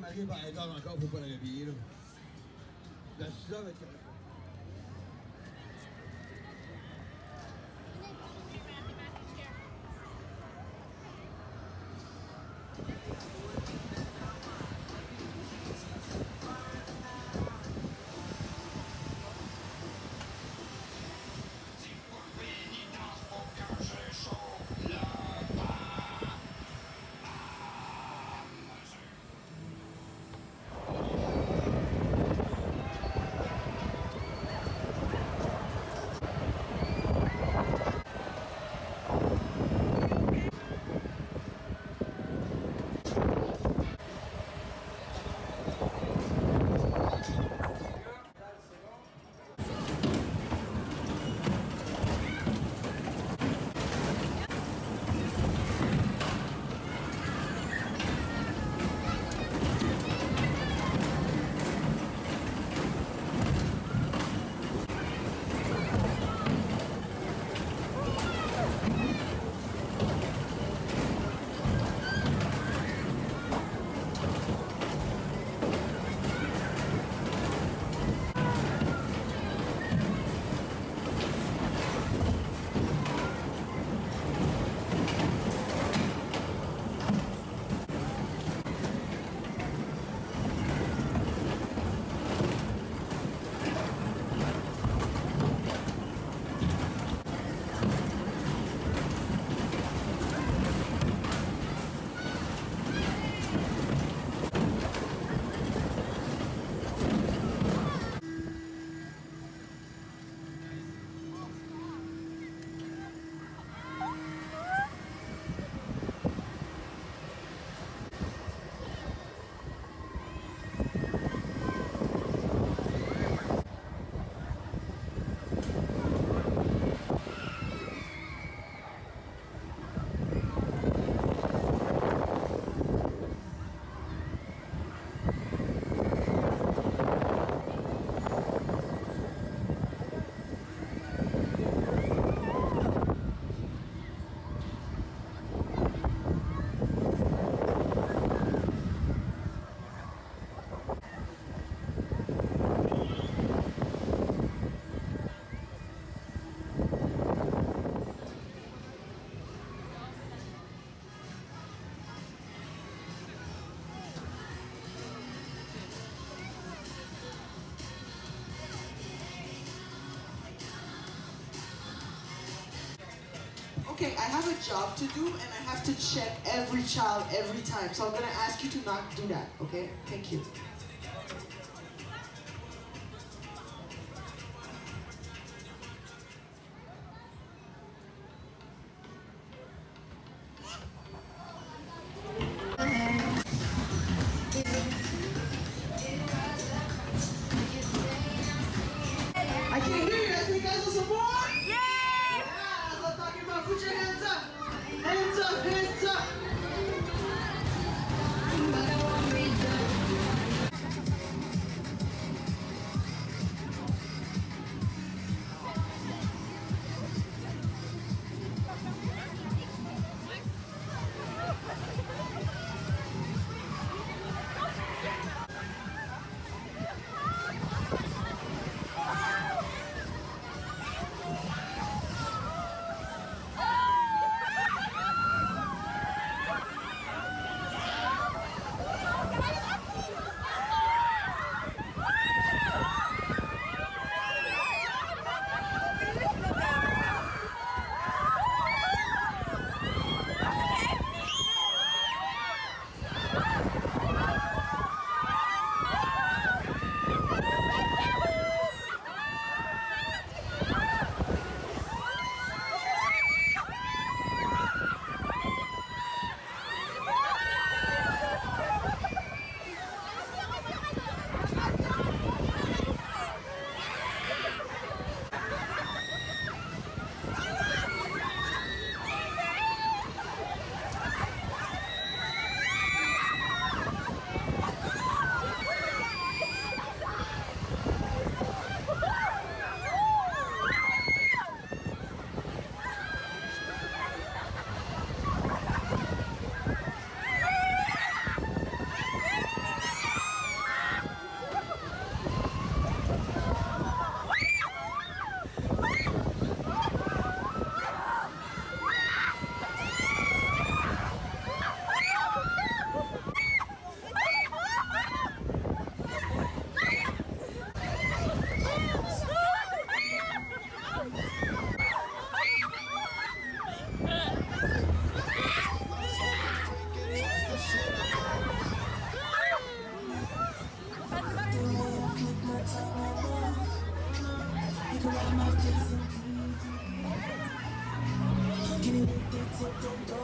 on arrive à encore, faut pas le réveiller. Là. Okay, I have a job to do and I have to check every child every time. So I'm gonna ask you to not do that, okay? Thank you. Can you